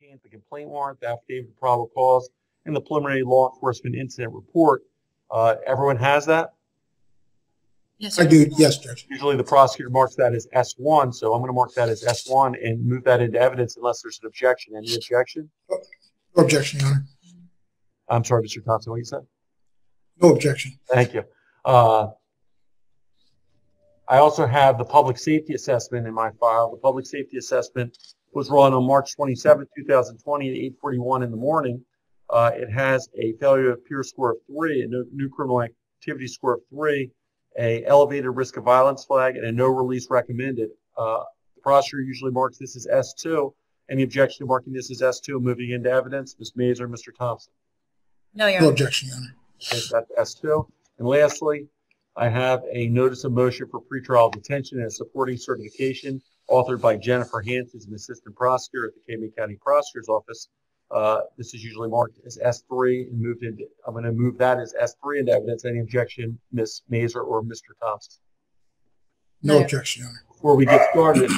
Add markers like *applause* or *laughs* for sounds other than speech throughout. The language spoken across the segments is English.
contains the complaint warrant, the affidavit of probable cause, and the preliminary law enforcement incident report. Uh, Everyone has that? Yes, I do, yes, Judge. Usually the prosecutor marks that as S1, so I'm going to mark that as S1 and move that into evidence unless there's an objection. Any objection? No objection, Your Honor. I'm sorry, Mr. Thompson, what you said? No objection. Thank you. Uh, I also have the public safety assessment in my file. The public safety assessment was run on March 27, 2020 at 8:41 in the morning. Uh, It has a failure to appear score of three, a no- new criminal activity score of three, a elevated risk of violence flag, and a no release recommended. Uh, The prosecutor usually marks this as S2. Any objection to marking this as S2, moving into evidence? Ms. Mazer, Mr. Thompson? No, Your No objection, Your Honor. Okay, so that's S2. And lastly, I have a notice of motion for pretrial detention and a supporting certification authored by Jennifer Hans, who's an assistant prosecutor at the Cape May County Prosecutor's Office. Uh, This is usually marked as S3 and moved into, I'm going to move that as S3 into evidence. Any objection, Ms. Mazer or Mr. Thompson? No No. objection, Your Honor. Before we get started,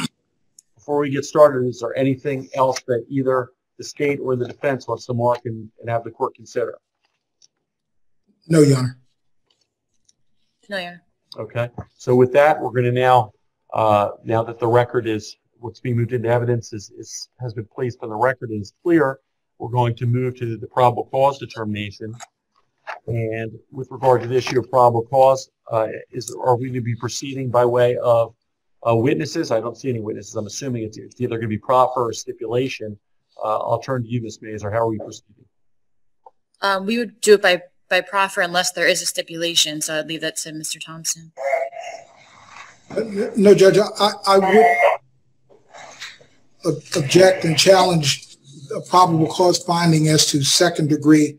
before we get started, is there anything else that either the state or the defense wants to mark and and have the court consider? No, Your Honor. No, Your Honor. Okay, so with that, we're going to now, uh, now that the record is, what's being moved into evidence is, is, has been placed on the record and is clear, we're going to move to the probable cause determination. And with regard to the issue of probable cause, uh, is, are we going to be proceeding by way of uh, witnesses? I don't see any witnesses. I'm assuming it's it's either going to be proffer or stipulation. Uh, I'll turn to you, Ms. Mazer. How are we proceeding? Um, we would do it by, by proffer unless there is a stipulation, so I'd leave that to Mr. Thompson. Uh, No, Judge, I, I would object and challenge a probable cause finding as to second degree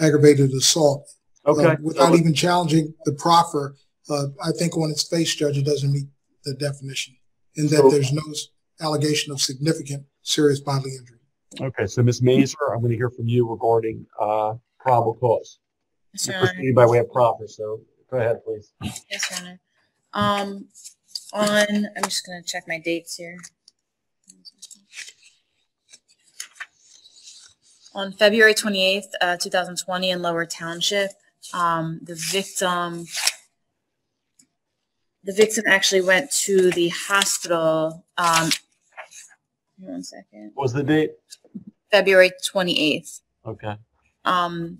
aggravated assault. Uh, Okay. Without even challenging the proffer, uh, I think on its face, Judge, it doesn't meet the definition. In that So- there's no allegation of significant serious bodily injury. Okay, so Ms. Mazer, I'm going to hear from you regarding uh, probable cause. Yes, You're Your Honor. by way of proffer, so go ahead, please. Yes, Your Honor. Um, on, I'm just gonna check my dates here. On February twenty-eighth, uh, two thousand twenty in Lower Township, um, the victim, the victim actually went to the hospital, um, one second, What was the date? February twenty-eighth. Okay, um,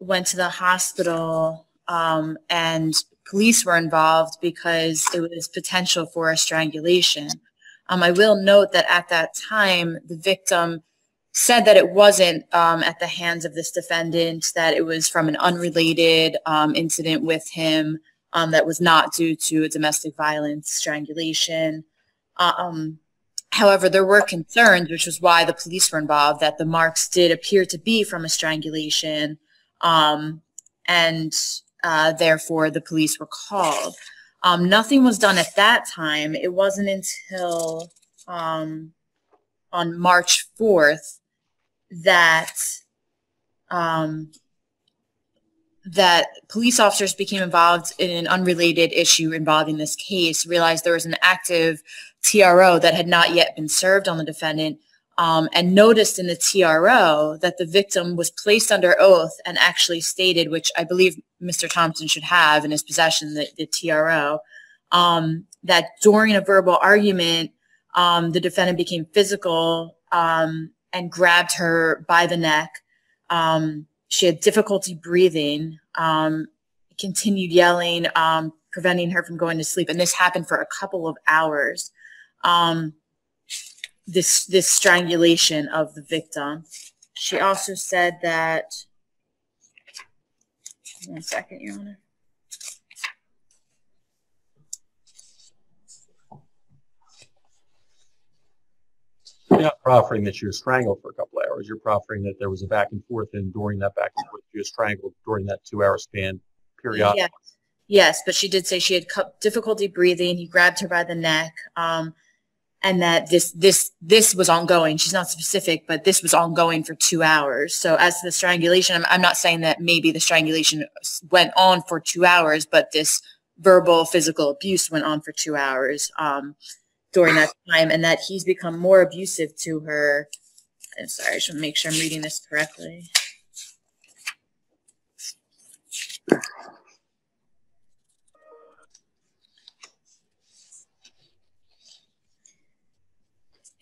went to the hospital um, and police were involved because it was potential for a strangulation. Um, I will note that at that time, the victim said that it wasn't um, at the hands of this defendant, that it was from an unrelated um, incident with him um, that was not due to a domestic violence strangulation. Um, However, there were concerns, which was why the police were involved, that the marks did appear to be from a strangulation, um, and uh, therefore the police were called. Um, nothing was done at that time. It wasn't until um, on March 4th that um, that police officers became involved in an unrelated issue involving this case, realized there was an active TRO that had not yet been served on the defendant, um, and noticed in the TRO that the victim was placed under oath and actually stated, which I believe Mr. Thompson should have in his possession, the, the TRO, um, that during a verbal argument, um, the defendant became physical um, and grabbed her by the neck. Um, she had difficulty breathing, um, continued yelling, preventing her from going to sleep. And this happened for a couple of hours. Um, this, this strangulation of the victim. She also said that, one second, Your Honor. you're not proffering that she was strangled for a couple of hours. You're proffering that there was a back and forth, and during that back and forth, she was strangled during that two-hour span period. Yes. Yes, but she did say she had difficulty breathing. He grabbed her by the neck, um, and that this this this was ongoing. She's not specific, but this was ongoing for two hours. So as to the strangulation, I'm, I'm not saying that maybe the strangulation went on for two hours, but this verbal physical abuse went on for two hours um, during that time, and that he's become more abusive to her I'm sorry, I should make sure I'm reading this correctly.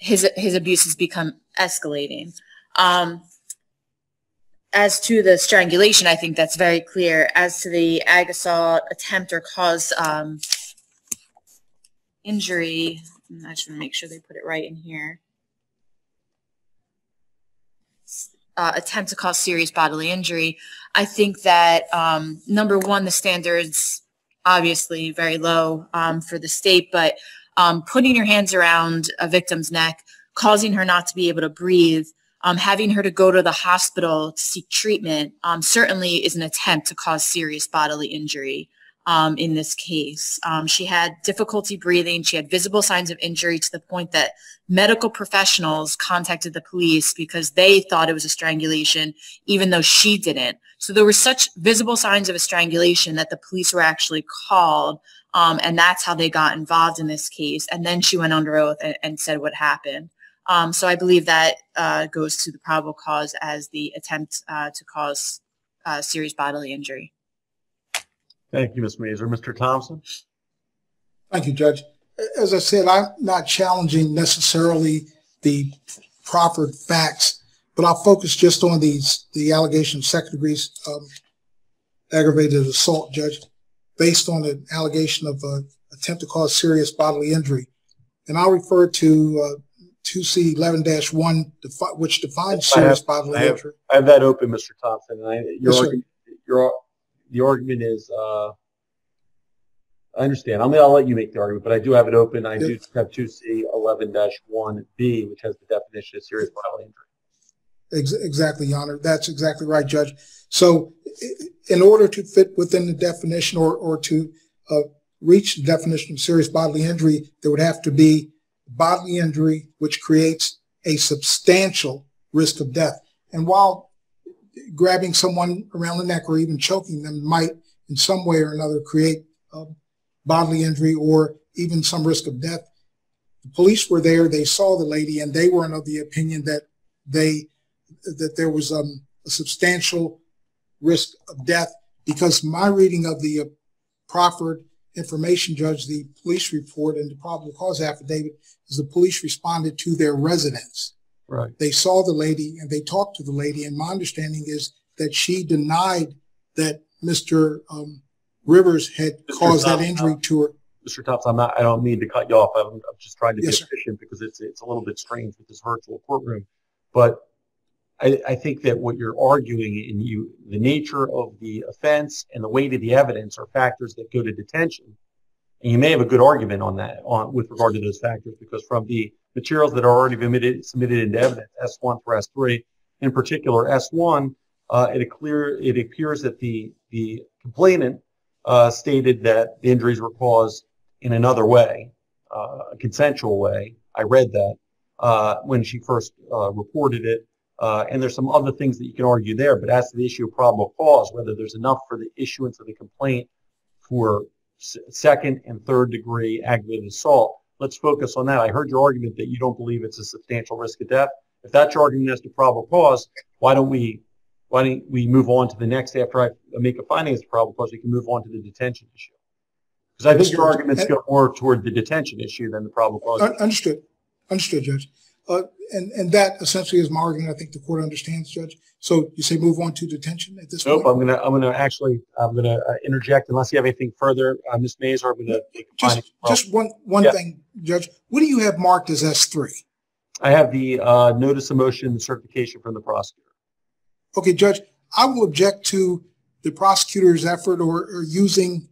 His his abuse has become escalating. Um, as to the strangulation, I think that's very clear. As to the ag assault attempt or cause um, injury, I just want to make sure they put it right in here. Uh, attempt to cause serious bodily injury. I think that um, number one, the standards obviously very low um, for the state, but um, putting your hands around a victim's neck, causing her not to be able to breathe, um, having her to go to the hospital to seek treatment um, certainly is an attempt to cause serious bodily injury um, in this case. Um, she had difficulty breathing. She had visible signs of injury to the point that medical professionals contacted the police because they thought it was a strangulation, even though she didn't. So there were such visible signs of a strangulation that the police were actually called. Um, and that's how they got involved in this case. And then she went under oath and, and said what happened. Um, so I believe that uh, goes to the probable cause as the attempt uh, to cause uh, serious bodily injury. Thank you, Ms. Mazur. Mr. Thompson? Thank you, Judge. As I said, I'm not challenging necessarily the proffered facts, but I'll focus just on these the allegation of second degree um, aggravated assault, Judge, based on an allegation of uh, attempt to cause serious bodily injury. And I'll refer to uh, 2C 11-1, defi- which defines I have- serious bodily I have- injury. I have that open, Mr. Thompson. and I, your, Yes, argument, your, the argument is, uh, I understand. I mean, I'll let you make the argument, but I do have it open. I do have 2C 11-1B, which has the definition of serious bodily injury. Ex- Exactly, Your Honor. That's exactly right, Judge. So in order to fit within the definition or, or to uh, reach the definition of serious bodily injury, there would have to be bodily injury which creates a substantial risk of death. And while grabbing someone around the neck or even choking them might in some way or another create uh, bodily injury or even some risk of death, the police were there, they saw the lady, and they were of the opinion that they that there was um, a substantial risk of death because my reading of the uh, proffered information, Judge, the police report and the probable cause affidavit is the police responded to their residence. Right. They saw the lady and they talked to the lady, and my understanding is that she denied that Mr. Um, Rivers had Mr. caused that Thompson, injury to her. Mr. Thompson, I'm not, I don't mean to cut you off. I'm, I'm just trying to be Yes, sir. efficient because it's, it's a little bit strange with this virtual courtroom. But I, I think that what you're arguing in you, the nature of the offense and the weight of the evidence are factors that go to detention. And you may have a good argument on that, on, with regard to those factors, because from the materials that are already submitted, submitted into evidence, S1 through S3, in particular S1, uh, it, clear, it appears that the, the complainant uh, stated that the injuries were caused in another way, uh, a consensual way. I read that uh, when she first uh, reported it. Uh, and there's some other things that you can argue there, but as to the issue of probable cause, whether there's enough for the issuance of the complaint for s- second and third degree aggravated assault, let's focus on that. I heard your argument that you don't believe it's a substantial risk of death. If that's your argument as to probable cause, why don't we why don't we move on to the next after I make a finding as to probable cause? We can move on to the detention issue. Because I think your arguments go more toward the detention issue than the probable cause. Un- Understood. Understood, Judge. Uh, and, and that essentially is my argument. I think the court understands, Judge. So you say move on to detention at this Nope, point? I'm gonna, I'm gonna actually, I'm gonna uh, interject unless you have anything further, uh, Ms. Mazer, I'm gonna make a finding. Just, just one, one Yeah. thing, Judge. What do you have marked as S three? I have the, uh, notice of motion and certification from the prosecutor. Okay, Judge, I will object to the prosecutor's effort or, or using,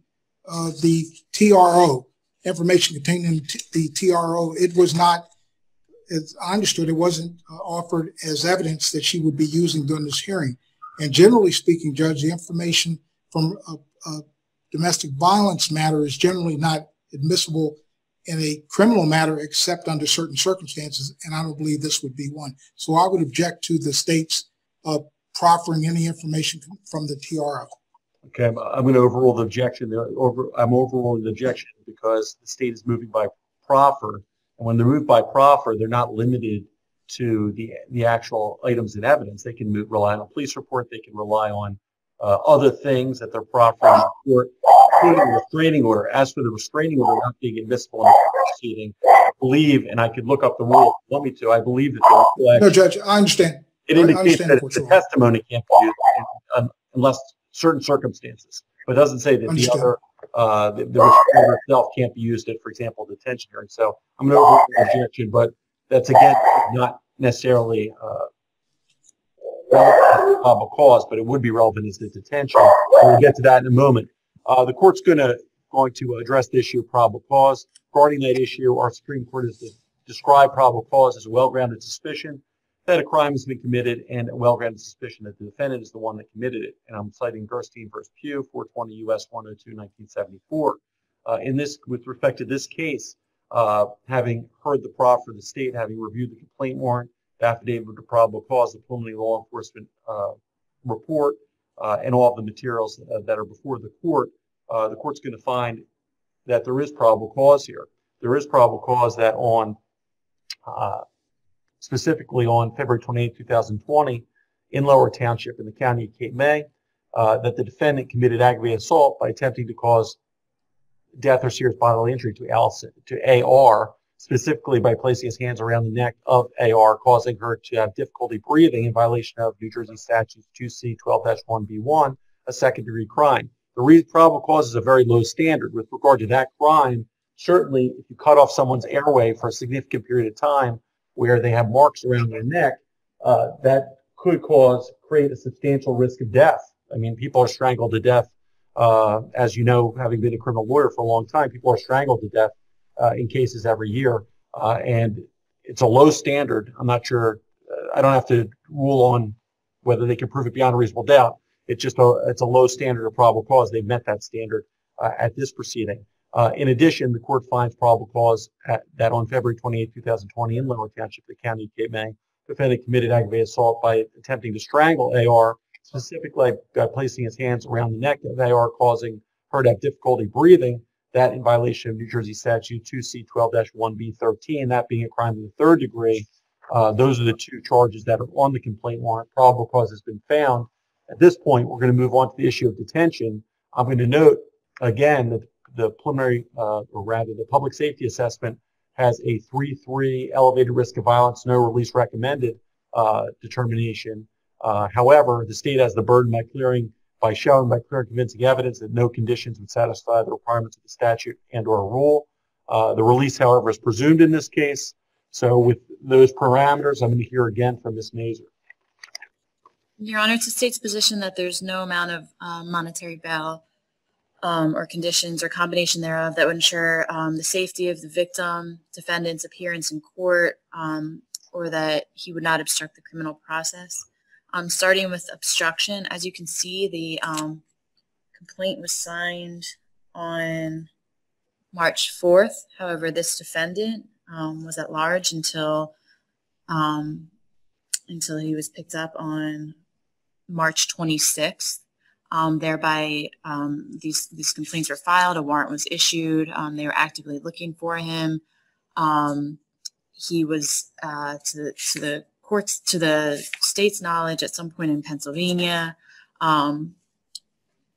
uh, the TRO, information contained in t- the TRO. It was not, as I understood, it wasn't uh, offered as evidence that she would be using during this hearing. And generally speaking, Judge, the information from a, a domestic violence matter is generally not admissible in a criminal matter except under certain circumstances, and I don't believe this would be one. So I would object to the state's uh, proffering any information from the TRO. Okay, I'm, I'm gonna overrule the objection, The over, I'm overruling the objection because the state is moving by proffer. And when they're moved by proffer, they're not limited to the the actual items in evidence. They can move, rely on a police report. They can rely on uh, other things that they're proffering in court, including a restraining order. As for the restraining order not being admissible in the proceeding, I believe, and I could look up the rule if you want me to, I believe that the rule No, Judge, I understand. it I indicates understand that the you're- testimony can't be used unless certain circumstances. But it doesn't say that the other, uh, the, the itself can't be used at, for example, detention hearing. So I'm going to overrule the objection, but that's again not necessarily, uh, probable cause, but it would be relevant as the detention. We'll get to that in a moment. Uh, the court's going to, going to address the issue of probable cause. Regarding that issue, our Supreme Court has described probable cause as a well-grounded suspicion that a crime has been committed and a well-grounded suspicion that the defendant is the one that committed it. And I'm citing Gerstein versus Pugh, 420 U.S. 102, 1974. Uh, in this, with respect to this case, uh, having heard the proffer of the state, having reviewed the complaint warrant, the affidavit of probable cause, the preliminary law enforcement uh, report, uh, and all of the materials uh, that are before the court, uh, the court's going to find that there is probable cause here. There is probable cause that on uh, specifically on February 28, 2020, in Lower Township in the county of Cape May, uh, that the defendant committed aggravated assault by attempting to cause death or serious bodily injury to Allison, to AR, specifically by placing his hands around the neck of AR, causing her to have difficulty breathing in violation of New Jersey Statutes 2C 12-1B1, a second degree crime. The probable cause is a very low standard with regard to that crime. Certainly, if you cut off someone's airway for a significant period of time, where they have marks around their neck, uh, that could cause, create a substantial risk of death. I mean, people are strangled to death. Uh, as you know, having been a criminal lawyer for a long time, people are strangled to death uh, in cases every year. Uh, and it's a low standard. I'm not sure, uh, I don't have to rule on whether they can prove it beyond a reasonable doubt. It's just a, it's a low standard of probable cause. They've met that standard uh, at this proceeding. Uh, in addition, the court finds probable cause at, that on February 28, 2020, in Lower Township, the county of Cape May, defendant committed aggravated assault by attempting to strangle AR, specifically by placing his hands around the neck of AR, causing her to have difficulty breathing. That in violation of New Jersey Statute 2C 12-1B13, that being a crime of the third degree. Uh, those are the two charges that are on the complaint warrant. Probable cause has been found. At this point, we're going to move on to the issue of detention. I'm going to note again that the preliminary, uh, or rather the public safety assessment has a 3-3 elevated risk of violence, no release recommended uh, determination. Uh, however, the state has the burden by clearing, by showing by clear and convincing evidence that no conditions would satisfy the requirements of the statute and or rule. Uh, the release, however, is presumed in this case. So with those parameters, I'm going to hear again from Ms. Mazer. Your Honor, it's the state's position that there's no amount of um, monetary bail um, or conditions or combination thereof that would ensure um, the safety of the victim, defendant's appearance in court, um, or that he would not obstruct the criminal process. Um, starting with obstruction, as you can see, the um, complaint was signed on March 4th. However, this defendant um, was at large until until he was picked up on March 26th. Um, thereby, um, these these complaints were filed. A warrant was issued. Um, they were actively looking for him. Um, he was uh, to the to the courts to the state's knowledge at some point in Pennsylvania. Um,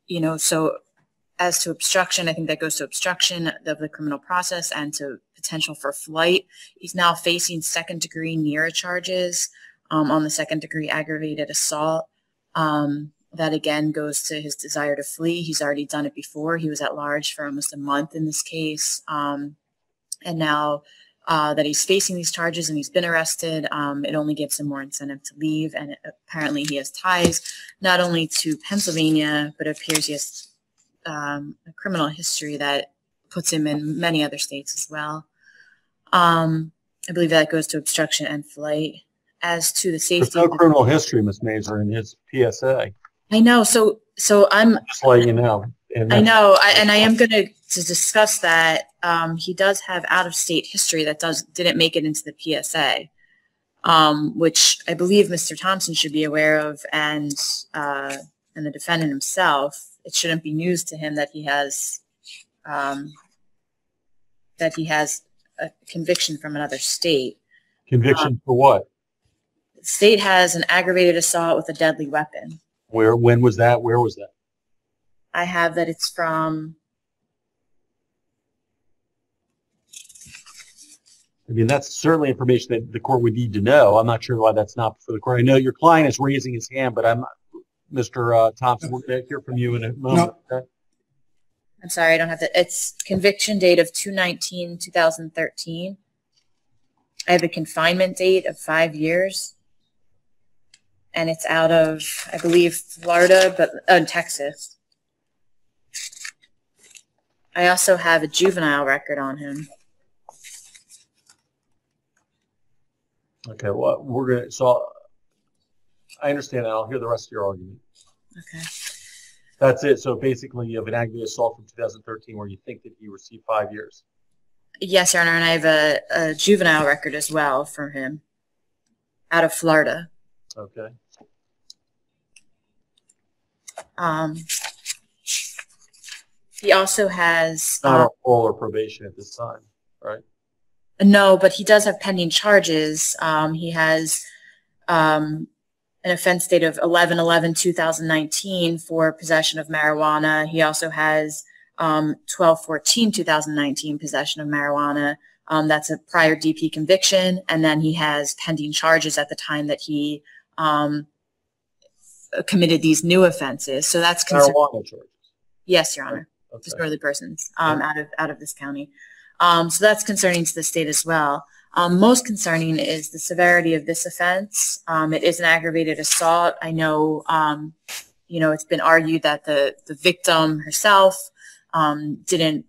you know, so as to obstruction, I think that goes to obstruction of the criminal process and to potential for flight. He's now facing second degree NERA charges um, on the second degree aggravated assault. Um, that again goes to his desire to flee. He's already done it before. He was at large for almost a month in this case. Um, and now uh, that he's facing these charges and he's been arrested, um, it only gives him more incentive to leave. And apparently he has ties not only to Pennsylvania, but it appears he has um, a criminal history that puts him in many other states as well. Um, I believe that goes to obstruction and flight. As to the safety, There's no criminal history, Ms. Mazer, in his PSA, I know. So, so I'm just letting you know. I know, I, and I am going to to discuss that. Um, he does have out of state history that does didn't make it into the PSA, um, which I believe Mr. Thompson should be aware of, and uh, and the defendant himself. It shouldn't be news to him that he has um, that he has a conviction from another state. Conviction for what? The state has an aggravated assault with a deadly weapon. Where, when was that? Where was that? I have that it's from, I mean, that's certainly information that the court would need to know. I'm not sure why that's not for the court. I know your client is raising his hand, but I'm, Mr. uh, Thompson, we're going to hear from you in a moment. okay? I'm sorry, I don't have the, it's conviction date of 2/19/2013. I have a confinement date of five years. And it's out of, I believe, Florida, but, uh, Texas. I also have a juvenile record on him. Okay, well, we're going to, so I understand that. I'll hear the rest of your argument. Okay. That's it. So basically, you have an aggravated assault from 2013 where you think that he received five years. Yes, Your Honor, and I have a, a juvenile record as well from him out of Florida. Okay. Um, he also has, Not uh, on parole or probation at this time, right? no, but he does have pending charges. Um, he has, um, an offense date of 11/11/2019 for possession of marijuana. He also has, um, 12/14/2019 possession of marijuana. Um, that's a prior DP conviction. And then he has pending charges at the time that he, um, committed these new offenses. So that's considered, Marijuana charges. yes, Your Honor. Okay. disorderly persons um, out of out of this county. Um, so that's concerning to the state as well. Um, most concerning is the severity of this offense. Um, it is an aggravated assault. I know, um, you know, it's been argued that the the victim herself um, didn't,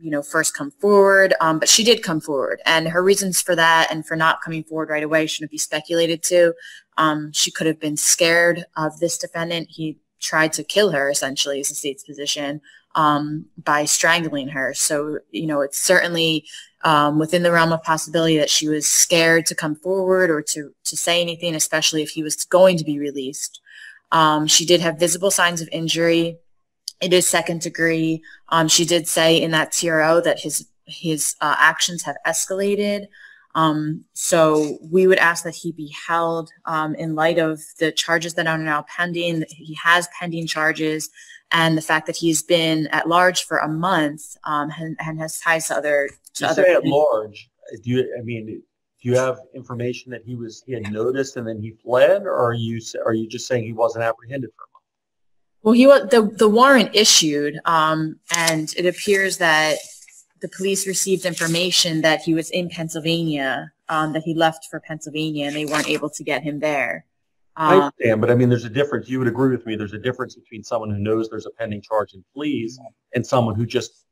you know, first come forward, um, but she did come forward, and her reasons for that and for not coming forward right away shouldn't be speculated to. Um, she could have been scared of this defendant. He tried to kill her, essentially, is the state's position um, by strangling her. So, you know, it's certainly um, within the realm of possibility that she was scared to come forward or to, to say anything, especially if he was going to be released. Um, she did have visible signs of injury. It is second degree. Um, she did say in that TRO that his his uh, actions have escalated. Um, so we would ask that he be held um, in light of the charges that are now pending. He has pending charges and the fact that he's been at large for a month um, and, and has ties to other to You other say at large, do you, I mean, do you have information that he was, he had noticed and then he fled? Or are you, are you just saying he wasn't apprehended for? Well, he was the the warrant issued, um, and it appears that the police received information that he was in Pennsylvania, um, that he left for Pennsylvania, and they weren't able to get him there. I Um, understand, but I mean, there's a difference. You would agree with me. There's a difference between someone who knows there's a pending charge and flees and someone who just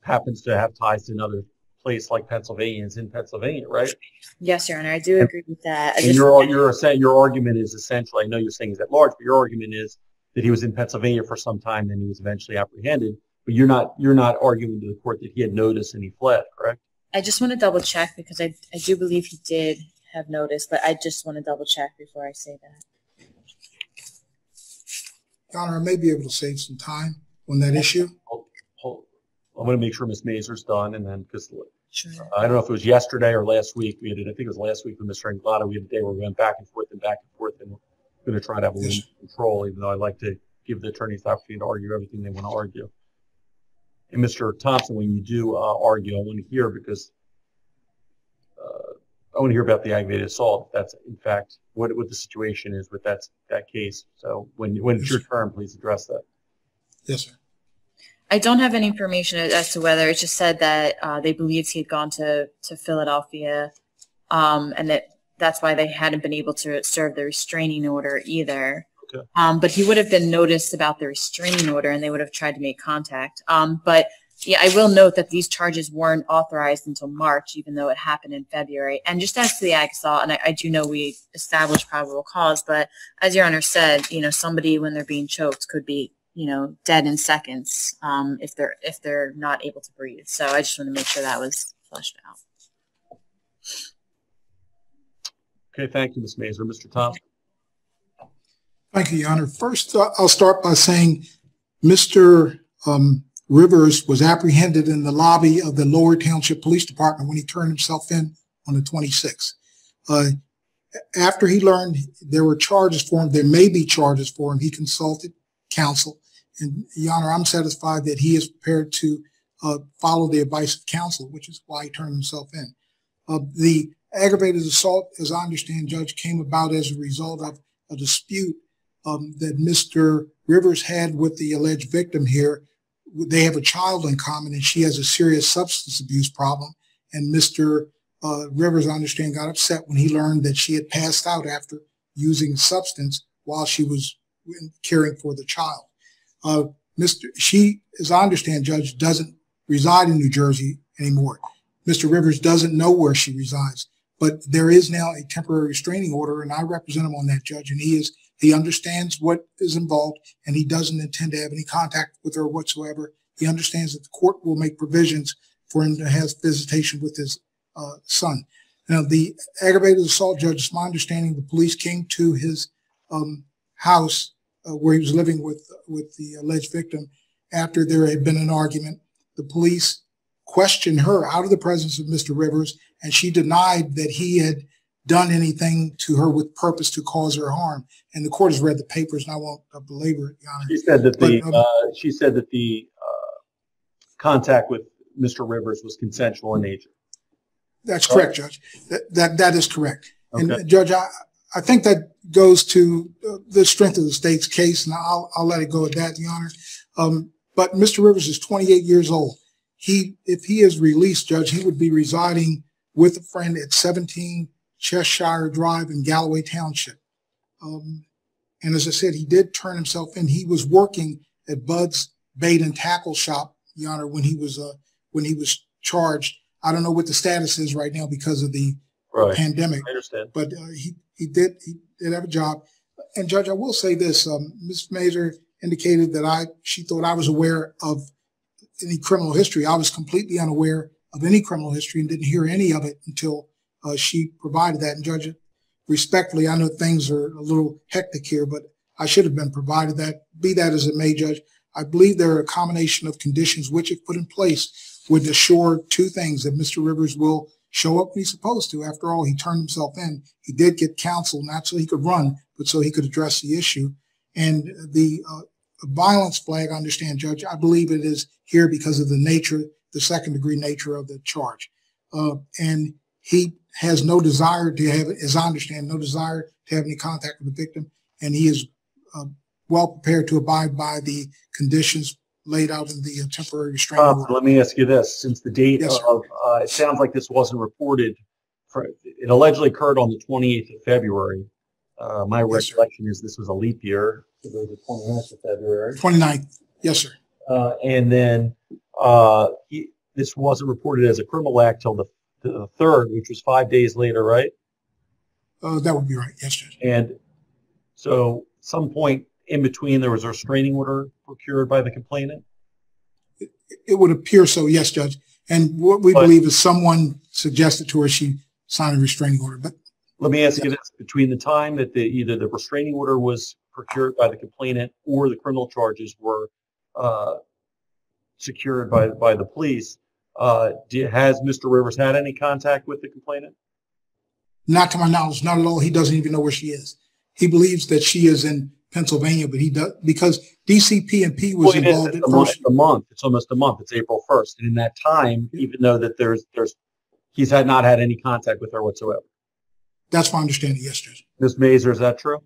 happens to have ties to another place like Pennsylvania and is in Pennsylvania, right? yes, Your Honor, I do agree with that. I And just- your, your, saying, your argument is essentially, I know you're saying he's at large, but your argument is that he was in Pennsylvania for some time and he was eventually apprehended. But you're not, you're not arguing to the court that he had noticed and he fled, correct? I just want to double check because I I do believe he did have notice, but I just want to double check before I say that. Your Honor, I may be able to save some time on that issue. Hold- I'm going to make sure Ms. Mazur's done and then, because Sure. I don't know if it was yesterday or last week. We had, I think it was last week with Mr. Anglada. We had a day where we went back and forth and back and forth and we're going to try to have a little Yes. control, even though I like to give the attorneys the opportunity to argue everything they want to argue. And Mr. Thompson, when you do uh, argue, I want to hear because uh, I want to hear about the aggravated assault. If that's in fact what, what the situation is with that, that case. So when, when it's your turn, please address that. Yes, sir. I don't have any information as to whether it just said that uh, they believed he had gone to to Philadelphia, um, and that that's why they hadn't been able to serve the restraining order either. Okay. Um, but he would have been noticed about the restraining order, and they would have tried to make contact. Um, but yeah, I will note that these charges weren't authorized until March, even though it happened in February. And just as to the ag assault, and I, I do know we established probable cause, but as Your Honor said, you know, somebody when they're being choked could be you know, dead in seconds um, if they're if they're not able to breathe. So I just want to make sure that was fleshed out. Okay, thank you, Ms. Mazur. Mr. Thompson? Thank you, Your Honor. First, uh, I'll start by saying Mr. um, Rivers was apprehended in the lobby of the Lower Township Police Department when he turned himself in on the 26th. Uh, after he learned there were charges for him, there may be charges for him, he consulted counsel. And Your Honor, I'm satisfied that he is prepared to uh, follow the advice of counsel, which is why he turned himself in. Uh, the aggravated assault, as I understand, Judge, came about as a result of a dispute um, that Mr. Rivers had with the alleged victim here. They have a child in common, and she has a serious substance abuse problem. And Mr. Uh, Rivers, I understand, got upset when he learned that she had passed out after using substance while she was caring for the child. Uh, Mr. She, as I understand, Judge, doesn't reside in New Jersey anymore. Mr. Rivers doesn't know where she resides, but there is now a temporary restraining order, and I represent him on that, Judge, and he is he understands what is involved, and he doesn't intend to have any contact with her whatsoever. He understands that the court will make provisions for him to have visitation with his uh, son. Now, the aggravated assault judge, it's my understanding, the police came to his um, house uh, where he was living with with the alleged victim after there had been an argument. The police questioned her out of the presence of Mr. Rivers, and she denied that he had done anything to her with purpose to cause her harm. And the court has read the papers, and I won't uh, belabor it, Your Honor. She said that the, But, um, uh, she said that the, uh, contact with Mr. Rivers was consensual in nature. That's correct, Judge. That, that, that is correct. And Okay. uh, Judge, I, I think that goes to uh, the strength of the state's case, and I'll, I'll let it go at that, Your Honor. Um, but Mr. Rivers is 28 years old. He, if he is released, Judge, he would be residing with a friend at 17 Cheshire Drive in Galloway Township. Um, and as I said, he did turn himself in. He was working at Bud's Bait and Tackle Shop, Your Honor, when he was, uh, when he was charged. I don't know what the status is right now because of the Right. pandemic I understand. but uh, he he did he did have a job. And Judge, I will say this: um, Ms. Mazur indicated that I she thought I was aware of any criminal history. I was completely unaware of any criminal history and didn't hear any of it until uh, she provided that. And Judge, respectfully, I know things are a little hectic here, but I should have been provided that. Be that as it may, Judge, I believe there are a combination of conditions which, if put in place, would assure two things: that Mr. Rivers will show up when he's supposed to. After all, he turned himself in. He did get counsel, not so he could run, but so he could address the issue. And the uh, violence flag, I understand, Judge, I believe it is here because of the nature, the second degree nature of the charge. Uh, and he has no desire to have, as I understand, no desire to have any contact with the victim. And he is uh, well prepared to abide by the conditions laid out in the uh, temporary restraining Um, order. let me ask you this, since the date Yes, of, uh, it sounds like this wasn't reported, for, it allegedly occurred on the 28th of February. Uh, my Yes, sir. recollection is this was a leap year, so it was the 29th of February. 29th. Yes, sir. Uh, and then, uh, he, this wasn't reported as a criminal act till the, the third, which was five days later, right? Uh, that would be right. Yes, Judge. And so some point in between, there was a restraining order procured by the complainant. It would appear so, yes, Judge. And what we But- believe is someone suggested to her she signed a restraining order. But Let me ask you this, between the time that the, either the restraining order was procured by the complainant or the criminal charges were, uh, secured by, by the police, uh, do- has Mr. Rivers had any contact with the complainant? not to my knowledge, not at all. He doesn't even know where she is. He believes that she is in Pennsylvania, but he does because DCP&P was Well, it is. involved It's at a month, a month. It's almost a month. It's April 1st. And in that time, even though that there's, there's, he's had not had any contact with her whatsoever. That's my understanding. Yes, Judge. Ms. Mazer, is that true?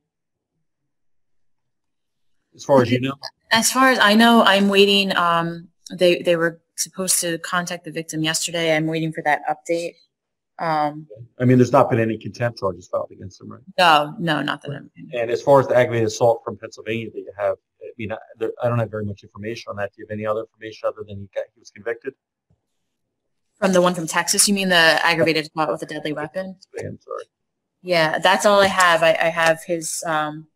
As far as you know? As far as I know, I'm waiting, um, they, they were supposed to contact the victim yesterday. I'm waiting for that update. Um, I mean, there's not been any contempt charges filed against him, right? no, no, not that I'm, And as far as the aggravated assault from Pennsylvania that you have, I mean, I, there, I don't have very much information on that. Do you have any other information other than he got, he was convicted? from the one from Texas, you mean the aggravated assault with a deadly weapon? I'm sorry. Yeah, that's all I have. I, I have his, um,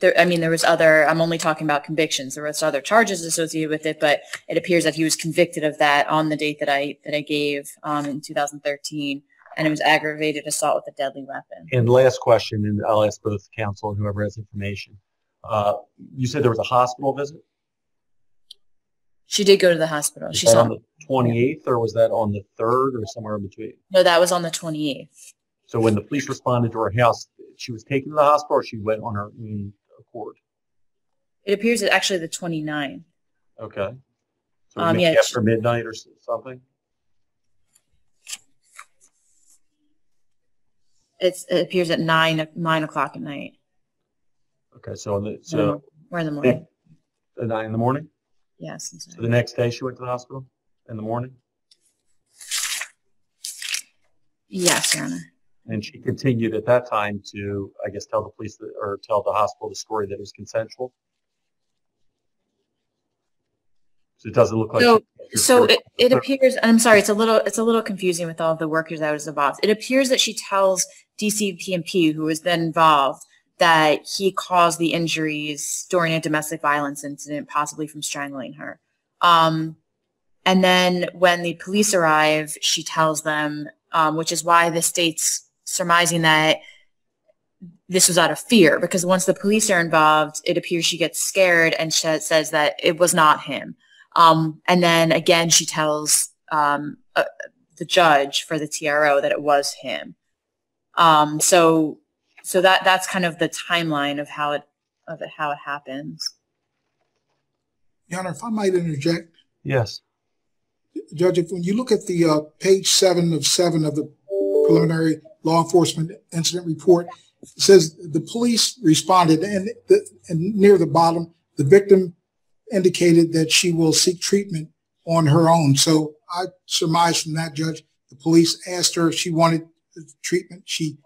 there, I mean, there was other, I'm only talking about convictions. There was other charges associated with it, but it appears that he was convicted of that on the date that I, that I gave, um, in 2013. And it was aggravated assault with a deadly weapon. And last question, and I'll ask both counsel and whoever has information. Uh, you said there was a hospital visit? She did go to the hospital. Was saw, on the 28th or was that on the 3rd or somewhere in between? no, that was on the 28th. So when the police responded to her house, she was taken to the hospital or she went on her own accord? It appears that actually the 29th. Okay. So Um, maybe yeah, after midnight or s- something? It's, it appears at nine, nine o'clock at night. Okay, so, on the- so Or in the morning. at nine in the morning? Yes, I'm So sorry. the next day she went to the hospital in the morning? Yes, Your Honor. And she continued at that time to, I guess, tell the police that, or tell the hospital the story that it was consensual? So it doesn't look like. So- So it, it appears, I'm sorry, it's a little, it's a little confusing with all of the workers that was involved. It appears that she tells DCP&P, who was then involved, that he caused the injuries during a domestic violence incident, possibly from strangling her. Um, and then when the police arrive, she tells them, um, which is why the state's surmising that this was out of fear, because once the police are involved, it appears she gets scared and she says that it was not him. Um, and then again, she tells um, uh, the judge for the TRO that it was him. Um, so, so that that's kind of the timeline of how it of it how it happens. Your Honor, if I might interject, Yes. Judge, if when you look at the uh, page seven of seven of the preliminary law enforcement incident report, it says the police responded, and, the, and near the bottom, the victim indicated that she will seek treatment on her own. So I surmise from that, Judge, the police asked her if she wanted treatment. She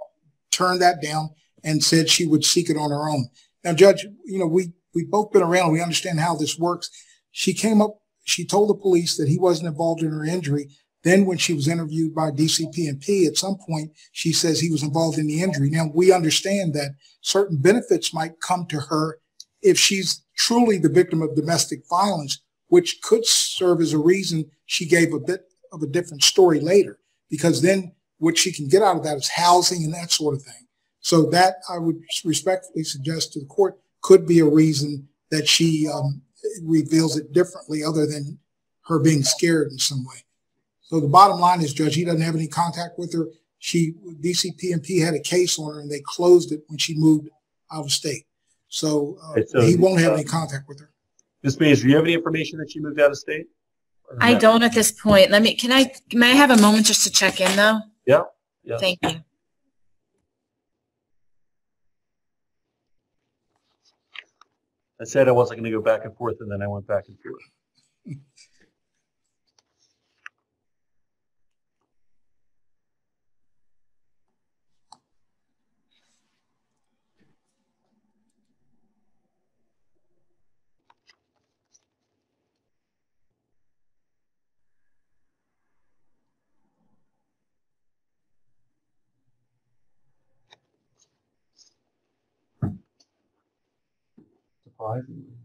turned that down and said she would seek it on her own. Now, Judge, you know, we we've both been around. We understand how this works. She came up she told the police that he wasn't involved in her injury. Then when she was interviewed by DCP&P, at some point, she says he was involved in the injury. Now we understand that certain benefits might come to her if she's truly the victim of domestic violence, which could serve as a reason she gave a bit of a different story later, because then what she can get out of that is housing and that sort of thing. So that I would respectfully suggest to the court could be a reason that she um, reveals it differently other than her being scared in some way. So the bottom line is, Judge, he doesn't have any contact with her. She, DCP&P had a case on her and they closed it when she moved out of state. So, uh, so, he won't have uh, any contact with her. Ms. Mays, do you have any information that she moved out of state? I no? don't at this point. Let me. Can I? May I have a moment just to check in though? Yeah, yeah. Thank you. I said I wasn't going to go back and forth, and then I went back and forth. *laughs* Surprisingly.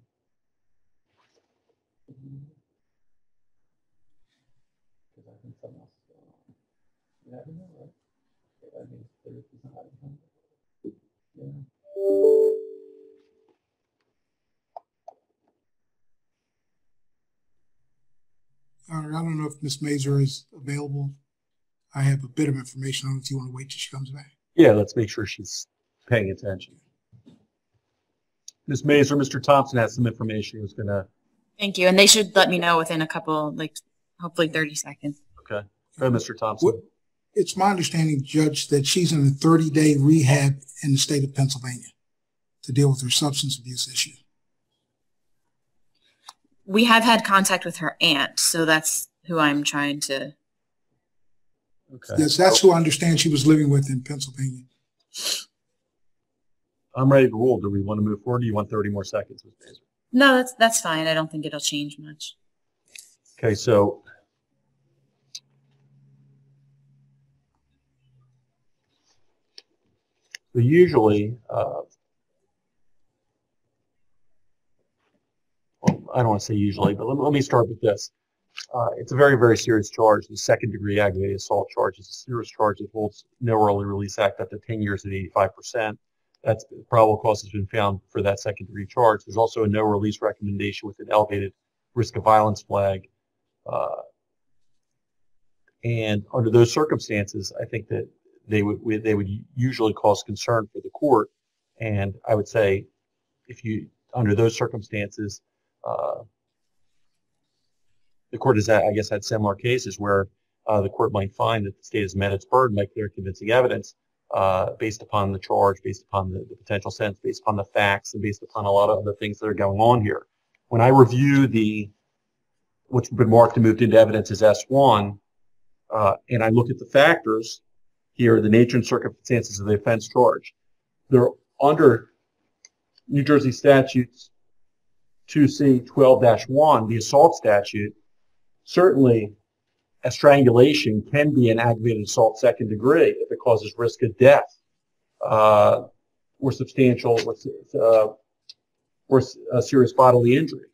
Because I think something else is going on. You never know, right? I mean, there is not. Yeah. All right, I don't know if Ms. Mazer is available. I have a bit of information on it if you want to wait till she comes back. Yeah, let's make sure she's paying attention. Ms. Mazer, Mr. Thompson has some information he was going to, Thank you. And they should let me know within a couple, like, hopefully 30 seconds. okay. Go ahead, Mr. Thompson. What- It's my understanding, Judge, that she's in a 30-day rehab in the state of Pennsylvania to deal with her substance abuse issue. We have had contact with her aunt, so that's who I'm trying to. Okay. Yes, that's who I understand she was living with in Pennsylvania. I'm ready to roll. Do we want to move forward? Do you want 30 more seconds, Ms. Mazer? No, that's that's fine. I don't think it'll change much. Okay, so so usually, uh, well, I don't want to say usually, but let me, let me start with this. Uh, it's a very, very serious charge. The second degree aggravated assault charge is a serious charge that holds no early release act up to 10 years at 85%. That's probable cause has been found for that second degree charge. There's also a no release recommendation with an elevated risk of violence flag. Uh, and under those circumstances, I think that they would they would usually cause concern for the court. And I would say, if you under those circumstances, uh, the court has, I guess, had similar cases where uh, the court might find that the state has met its burden by clear convincing evidence uh, based upon the charge, based upon the, the potential sense, based upon the facts, and based upon a lot of other things that are going on here. When I review the what's been marked and moved into evidence as S1, uh, and I look at the factors here, the nature and circumstances of the offense charge, they're under New Jersey statutes 2C 12-1, the assault statute. Certainly, a strangulation can be an aggravated assault second degree if it causes risk of death uh, or substantial uh, or uh, serious bodily injury.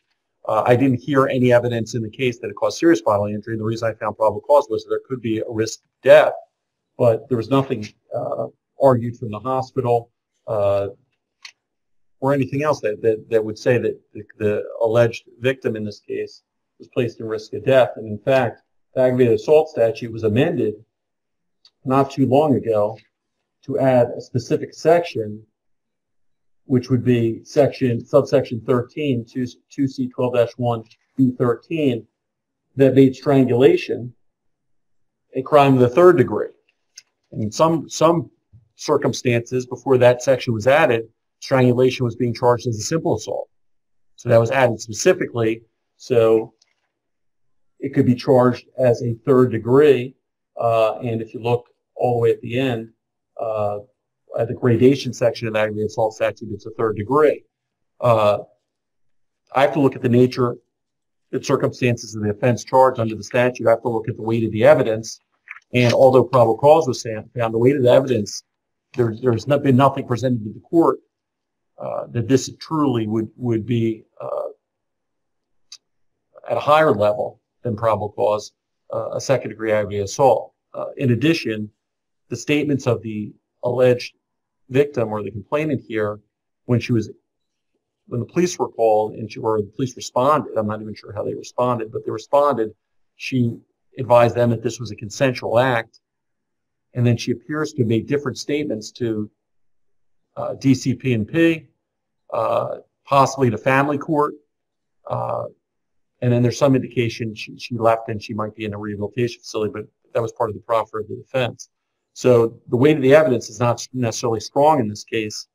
Uh, I didn't hear any evidence in the case that it caused serious bodily injury. The reason I found probable cause was that there could be a risk of death, but there was nothing uh, argued from the hospital uh, or anything else that, that, that would say that the, the alleged victim in this case was placed in risk of death. And in fact, the aggravated assault statute was amended not too long ago to add a specific section which would be section, subsection 13, 2, 2C 12-1, B13, that made strangulation a crime of the third degree. In some, some circumstances, before that section was added, strangulation was being charged as a simple assault. So that was added specifically so it could be charged as a third degree. Uh, and if you look all the way at the end, uh, uh, the gradation section of aggravated assault statute, it's a third degree. Uh, I have to look at the nature and circumstances of the offense charged under the statute. I have to look at the weight of the evidence. And although probable cause was found, the weight of the evidence, there, there's not been nothing presented to the court uh, that this truly would, would be uh, at a higher level than probable cause, uh, a second degree aggravated assault. Uh, in addition, the statements of the alleged victim or the complainant here, when she was, when the police were called and she, or the police responded, I'm not even sure how they responded, but they responded, she advised them that this was a consensual act. And then she appears to have made different statements to uh, DCP&P, uh, possibly to family court. And then there's some indication she, she left and she might be in a rehabilitation facility, but that was part of the proffer of the defense. So the weight of the evidence is not necessarily strong in this case.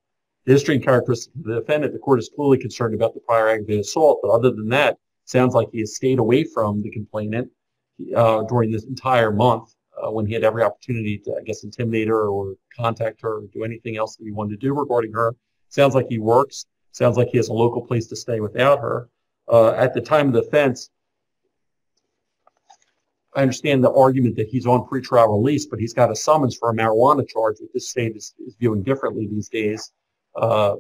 The history and characteristics of the defendant, the court is clearly concerned about the prior aggravated assault, but other than that, sounds like he has stayed away from the complainant uh, during this entire month uh, when he had every opportunity to, I guess, intimidate her or contact her or do anything else that he wanted to do regarding her. Sounds like he works. Sounds like he has a local place to stay without her. Uh, at the time of the offense, I understand the argument that he's on pretrial release, but he's got a summons for a marijuana charge that this state is, is viewing differently these days. Uh,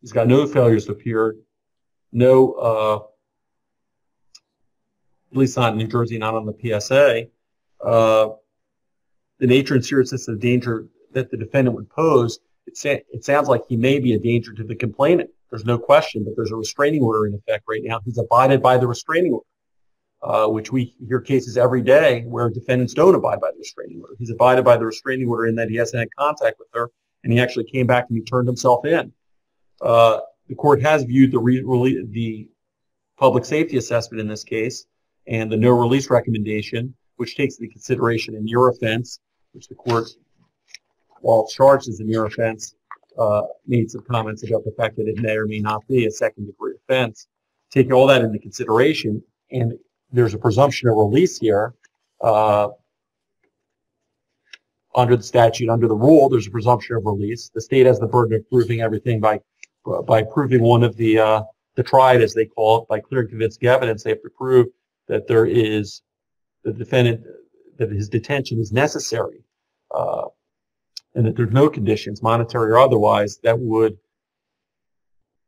he's got no failures to appear, no, uh, at least not in New Jersey, not on the PSA. Uh, the nature and seriousness of the danger that the defendant would pose, it, sa- it sounds like he may be a danger to the complainant. There's no question, but there's a restraining order in effect right now. He's abided by the restraining order uh, which we hear cases every day where defendants don't abide by the restraining order. He's abided by the restraining order in that he hasn't had contact with her, and he actually came back and he turned himself in. Uh, the court has viewed the, re- the public safety assessment in this case and the no release recommendation, which takes into consideration a NERA offense, which the court, while charged as a NERA offense, uh, made some comments about the fact that it may or may not be a second degree offense. Taking all that into consideration and there's a presumption of release here. Uh, under the statute, under the rule, there's a presumption of release. The state has the burden of proving everything by by proving one of the uh, the triad, as they call it, by clear and convincing evidence. They have to prove that there is the defendant that his detention is necessary, uh, and that there's no conditions, monetary or otherwise, that would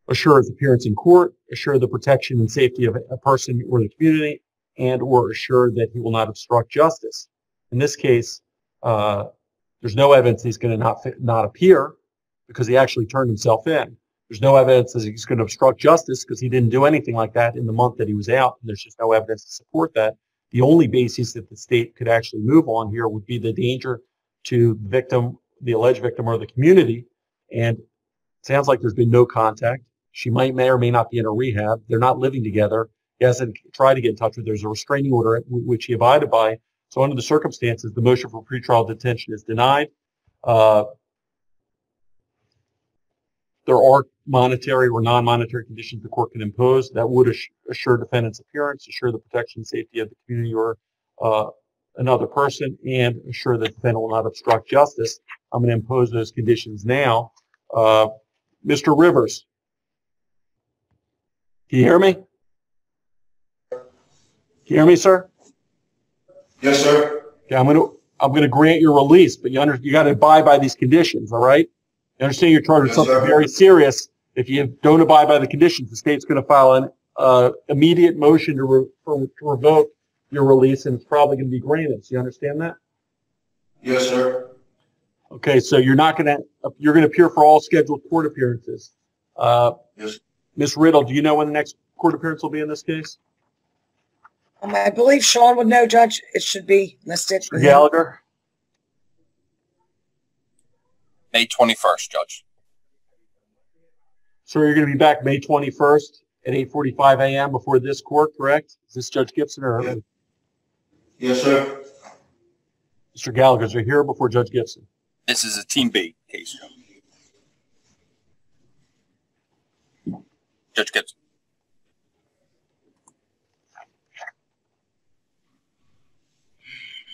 assure his appearance in court, assure the protection and safety of a person or the community, and or assure that he will not obstruct justice. In this case, uh, there's no evidence he's going to not not appear because he actually turned himself in. There's no evidence that he's going to obstruct justice because he didn't do anything like that in the month that he was out. And there's just no evidence to support that. The only basis that the state could actually move on here would be the danger to the victim, the alleged victim or the community. And it sounds like there's been no contact. She might, may or may not be in a rehab. They're not living together. He hasn't tried to get in touch with her. There's a restraining order which he abided by. So under the circumstances, the motion for pretrial detention is denied. Uh, there are monetary or non-monetary conditions the court can impose that would assure defendant's appearance, assure the protection and safety of the community or uh, another person, and assure that the defendant will not obstruct justice. I'm going to impose those conditions now. Uh, Mr. Rivers, can you hear me? Can you hear me, sir? Yes, sir. Okay, I'm going to I'm going to grant your release, but you under, you got to abide by these conditions. All right? You understand you're charged with Yes, something sir. very serious. If you don't abide by the conditions, the state's going to file an uh, immediate motion to, re- for, to revoke your release, and it's probably going to be granted. So you understand that? Yes, sir. Okay, so you're not going to you're going to appear for all scheduled court appearances. Uh, Yes. Miss Riddle, do you know when the next court appearance will be in this case? Um, I believe Sean would know, Judge. It should be listed. Mr. Gallagher? May 21st, Judge. So you're going to be back May 21st at 8:45 a.m. before this court, correct? Is this Judge Gibson or Yeah. Yes, sir. Mr. Gallagher? Are here before Judge Gibson? This is a Team B case, Judge. Judge Gibson.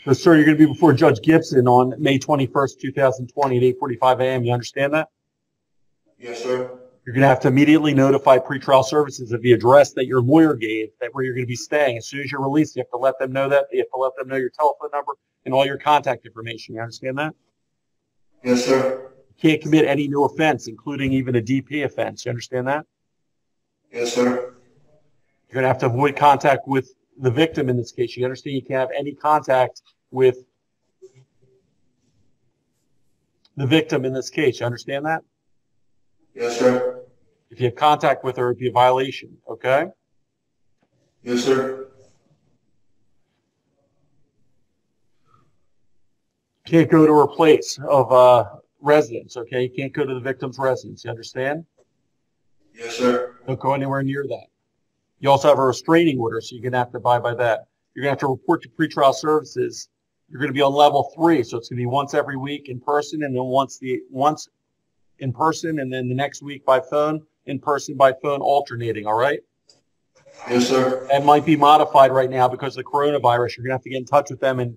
So, sir, you're going to be before Judge Gibson on May 21st, 2020 at 8:45 a.m. You understand that? Yes, sir. You're going to have to immediately notify pretrial services of the address that your lawyer gave, that where you're going to be staying. As soon as you're released, you have to let them know that. You have to let them know your telephone number and all your contact information. You understand that? Yes, sir. You can't commit any new offense, including even a DP offense. You understand that? Yes, sir. You're going to have to avoid contact with the victim in this case. You understand you can't have any contact with the victim in this case. You understand that? Yes, sir. If you have contact with her, it'd be a violation. Okay? Yes, sir. Can't go to her place of uh, residence. Okay? You can't go to the victim's residence. You understand? Yes, sir. Don't go anywhere near that. You also have a restraining order, so you're going to have to abide by that. You're going to have to report to pretrial services. You're going to be on level three, so it's going to be once every week in person, and then once the once in person, and then the next week by phone, in person by phone, alternating. All right. Yes, sir. That might be modified right now because of the coronavirus. You're going to have to get in touch with them and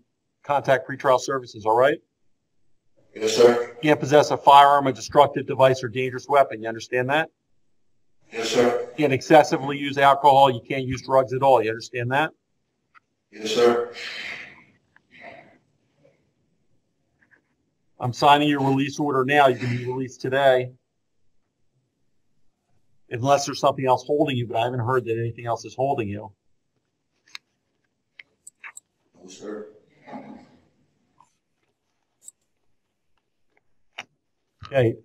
contact pretrial services. All right. Yes, sir. You can't possess a firearm, a destructive device, or dangerous weapon. You understand that? Yes, sir. You can't excessively use alcohol. You can't use drugs at all. You understand that? Yes, sir. I'm signing your release order now. You can be released today. Unless there's something else holding you, but I haven't heard that anything else is holding you. No, sir. Okay.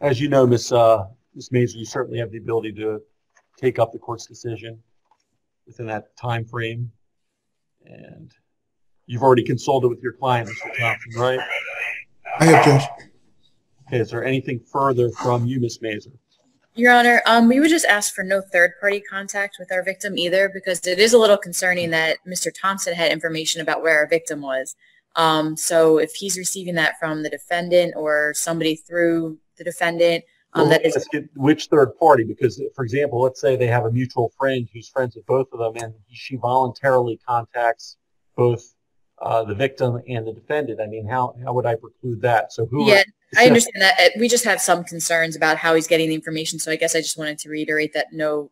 As you know, Miss uh, Miss Mazer, you certainly have the ability to take up the court's decision within that time frame. And you've already consulted with your client, Mr. Thompson, right? I have, Judge. Okay, is there anything further from you, Miss Mazer? Your Honor, um, we would just ask for no third-party contact with our victim either, because it is a little concerning that Mr. Thompson had information about where our victim was. Um, so if he's receiving that from the defendant or somebody through the defendant, um, Well, that is, let's which third party, because for example, let's say they have a mutual friend who's friends with both of them, and she voluntarily contacts both uh, the victim and the defendant. I mean, how how would I preclude that? So who? yeah, I understand that. Uh, We just have some concerns about how he's getting the information. So I guess I just wanted to reiterate that no,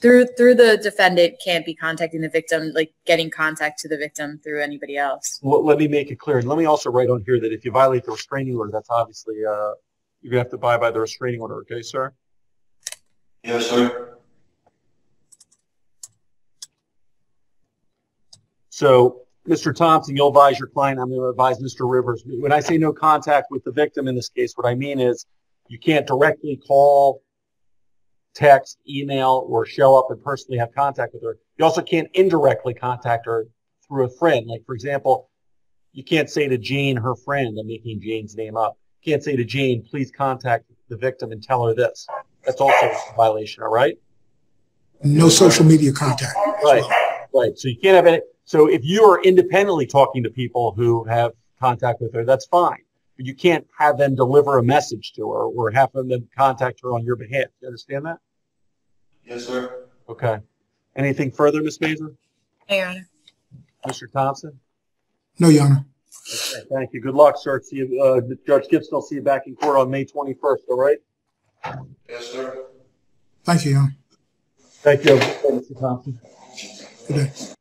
through through the defendant can't be contacting the victim, like getting contact to the victim through anybody else. Well, let me make it clear, and let me also write on here that if you violate the restraining order, that's obviously uh, you're gonna have to abide by the restraining order. Okay, sir? Yes, sir. So, Mr. Thompson, you'll advise your client. I'm going to advise Mr. Rivers. When I say no contact with the victim in this case, what I mean is you can't directly call, text, email, or show up and personally have contact with her. You also can't indirectly contact her through a friend. Like, for example, You can't say to Jane, her friend, I'm making Jane's name up. You can't say to Jane, please contact the victim and tell her this. That's also a violation, all right? No social media contact. Right. well. Right. So you can't have any. So if you are independently talking to people who have contact with her, that's fine. But you can't have them deliver a message to her or have them contact her on your behalf. You understand that? Yes, sir. Okay. Anything further, Ms. Mazur? No, Your Honor. Mr. Thompson? No, Your Honor. Okay, thank you. Good luck, sir. See you, uh, Judge Gibson will see you back in court on May 21st, all right? Yes, sir. Thank you, Your Honor. Thank you, Mr. Thompson. Good day.